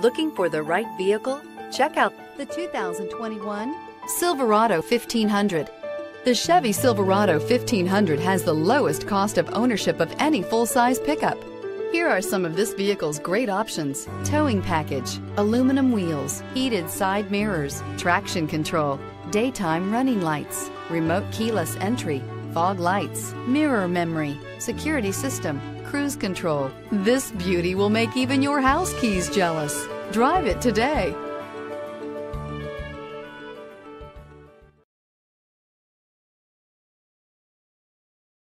Looking for the right vehicle? Check out the 2021 Silverado 1500. The Chevy Silverado 1500 has the lowest cost of ownership of any full-size pickup. Here are some of this vehicle's great options. Towing package, aluminum wheels, heated side mirrors, traction control, daytime running lights, remote keyless entry, fog lights, mirror memory, security system, cruise control. This beauty will make even your house keys jealous. Drive it today.